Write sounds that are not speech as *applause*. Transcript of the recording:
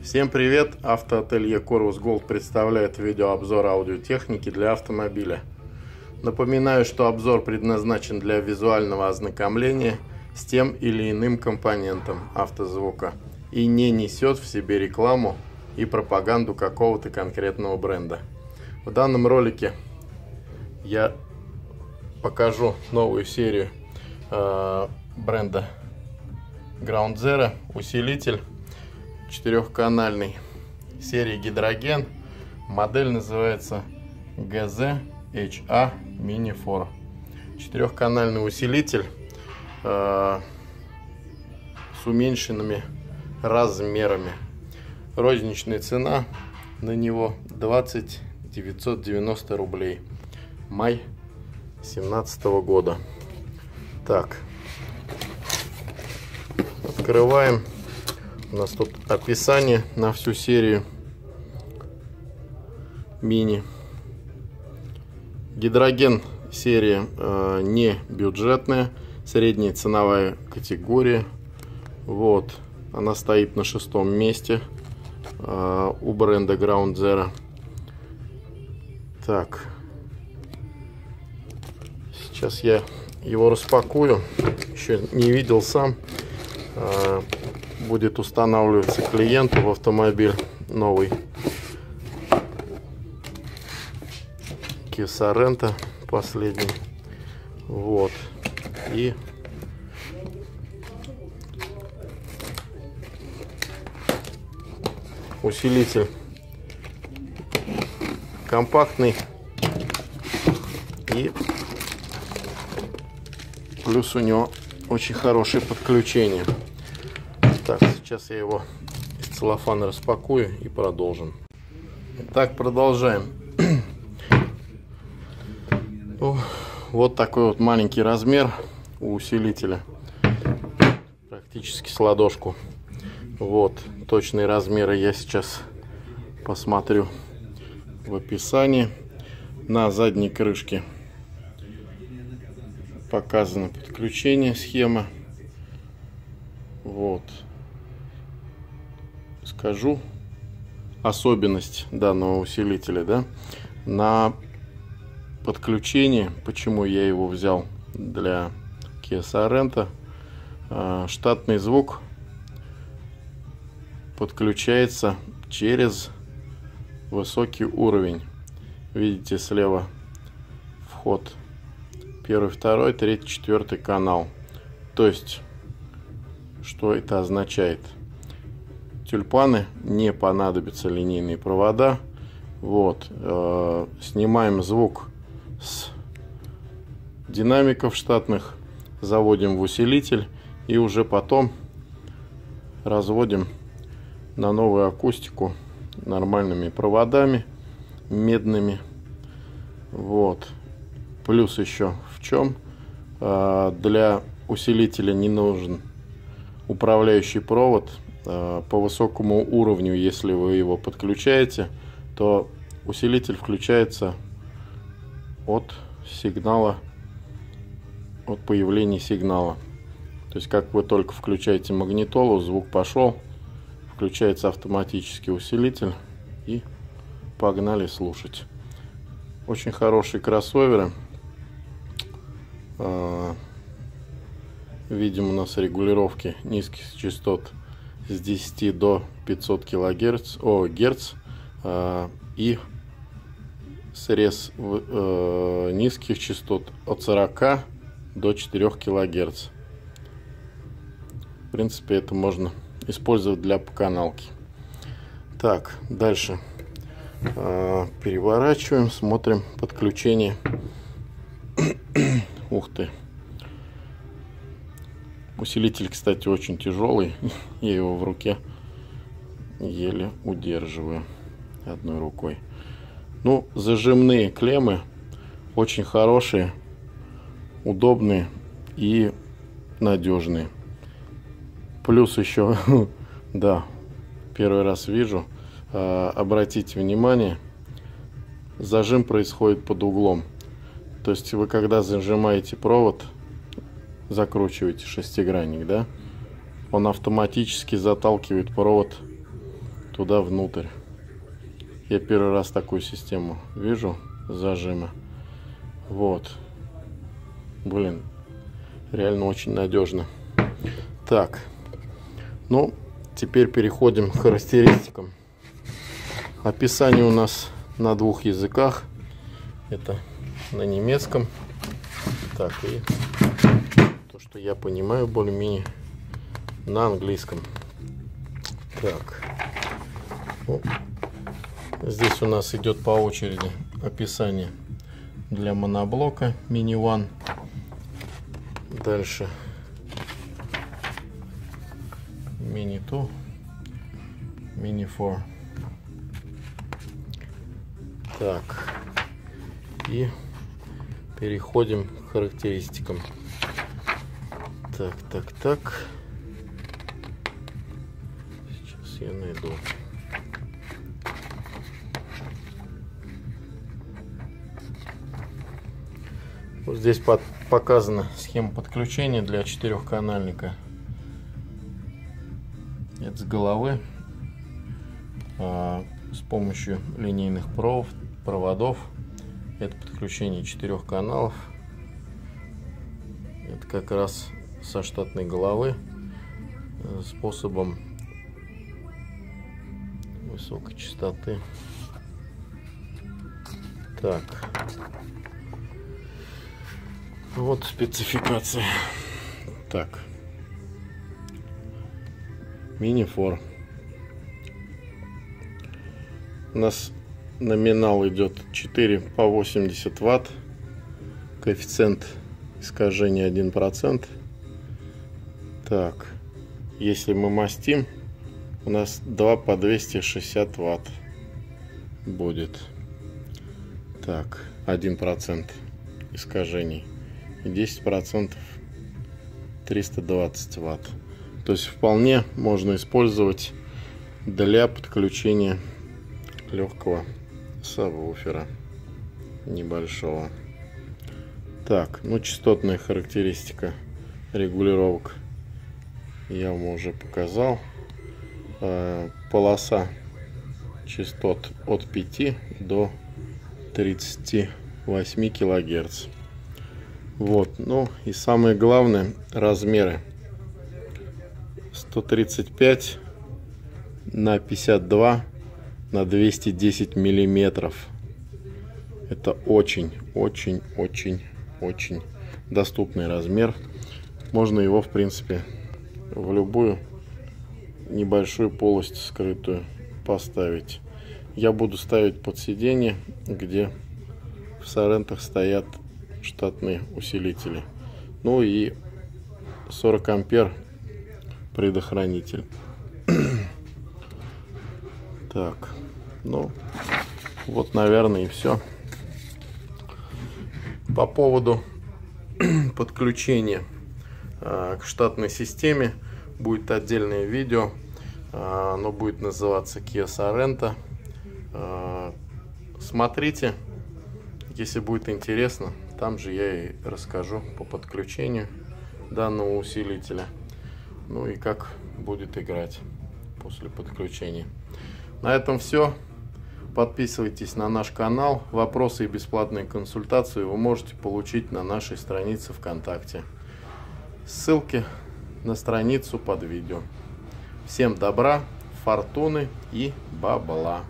Всем привет! Автоателье Corvus Gold представляет видеообзор аудиотехники для автомобиля. Напоминаю, что обзор предназначен для визуального ознакомления с тем или иным компонентом автозвука и не несет в себе рекламу и пропаганду какого-то конкретного бренда. В данном ролике я покажу новую серию э, бренда Ground Zero усилитель четырехканальный серии гидроген. Модель называется GZ HA Mini 4. Четырехканальный усилитель э, с уменьшенными размерами. Розничная цена на него 20 990 рублей. Май 2017 года. Так. Открываем. У нас тут описание на всю серию мини. Гидроген серия э, не бюджетная, средняя ценовая категория. Вот, она стоит на шестом месте э, у бренда Ground Zero. Так, сейчас я его распакую. Еще не видел сам. Э, будет устанавливаться клиенту в автомобиль новый. Kia последний. Вот. И усилитель. Компактный. И плюс у него очень хорошее подключение так, сейчас я его из целлофана распакую и продолжим. Так, продолжаем. *clears throat* вот такой вот маленький размер у усилителя. Практически с ладошку. Вот, точные размеры я сейчас посмотрю в описании. На задней крышке показано подключение, схема. Вот скажу особенность данного усилителя, да, на подключение, почему я его взял для Kia Sorento, а, штатный звук подключается через высокий уровень. Видите слева вход первый, второй, третий, четвертый канал. То есть, что это означает? Тюльпаны не понадобятся линейные провода. Вот. Э, снимаем звук с динамиков штатных, заводим в усилитель и уже потом разводим на новую акустику нормальными проводами медными. Вот. Плюс еще в чем? Э, для усилителя не нужен управляющий провод по высокому уровню, если вы его подключаете, то усилитель включается от сигнала, от появления сигнала. То есть как вы только включаете магнитолу, звук пошел, включается автоматический усилитель и погнали слушать. Очень хорошие кроссоверы. Э, видим у нас регулировки низких частот с 10 до 500 килогерц, о, герц э, и срез э, низких частот от 40 до 4 килогерц. В принципе, это можно использовать для каналки. Так, дальше э, переворачиваем, смотрим подключение. *coughs* Ух ты. Усилитель, кстати, очень тяжелый. *laughs* Я его в руке еле удерживаю одной рукой. Ну, зажимные клеммы очень хорошие, удобные и надежные. Плюс еще, *laughs* да, первый раз вижу, а, обратите внимание, зажим происходит под углом. То есть вы когда зажимаете провод, закручиваете шестигранник, да, он автоматически заталкивает провод туда внутрь. Я первый раз такую систему вижу зажима. Вот. Блин, реально очень надежно. Так, ну, теперь переходим к характеристикам. Описание у нас на двух языках. Это на немецком. Так, и то, что я понимаю более-менее на английском. Так. Ну, здесь у нас идет по очереди описание для моноблока Mini One. Дальше Mini 2, Mini 4. Так. И переходим к характеристикам. Так, так, так. Сейчас я найду. Вот здесь под, показана схема подключения для четырехканальника. Это с головы а, с помощью линейных провод, проводов. Это подключение четырех каналов. Это как раз со штатной головы э, способом высокой частоты. Так. Вот спецификация. Так. Мини-фор. У нас номинал идет 4 по 80 ватт. Коэффициент искажения 1%. Так. Если мы мастим, у нас 2 по 260 ватт будет. Так, 1% искажений и 10% 320 ватт. То есть вполне можно использовать для подключения легкого сабвуфера небольшого. Так, ну частотная характеристика регулировок я вам уже показал. Э, полоса частот от 5 до 38 килогерц. Вот, ну и самое главное, размеры. 135 на 52 на 210 миллиметров. Это очень, очень, очень, очень доступный размер. Можно его, в принципе, в любую небольшую полость скрытую поставить. Я буду ставить под сиденье, где в сорентах стоят штатные усилители. Ну и 40 ампер предохранитель. *clears throat* так, ну, вот, наверное, и все. По поводу *clears throat* подключения к штатной системе будет отдельное видео. Э, оно будет называться Kia Sorento. Э, смотрите, если будет интересно, там же я и расскажу по подключению данного усилителя. Ну и как будет играть после подключения. На этом все. Подписывайтесь на наш канал. Вопросы и бесплатные консультации вы можете получить на нашей странице ВКонтакте. Ссылки на страницу под видео. Всем добра, фортуны и бабла.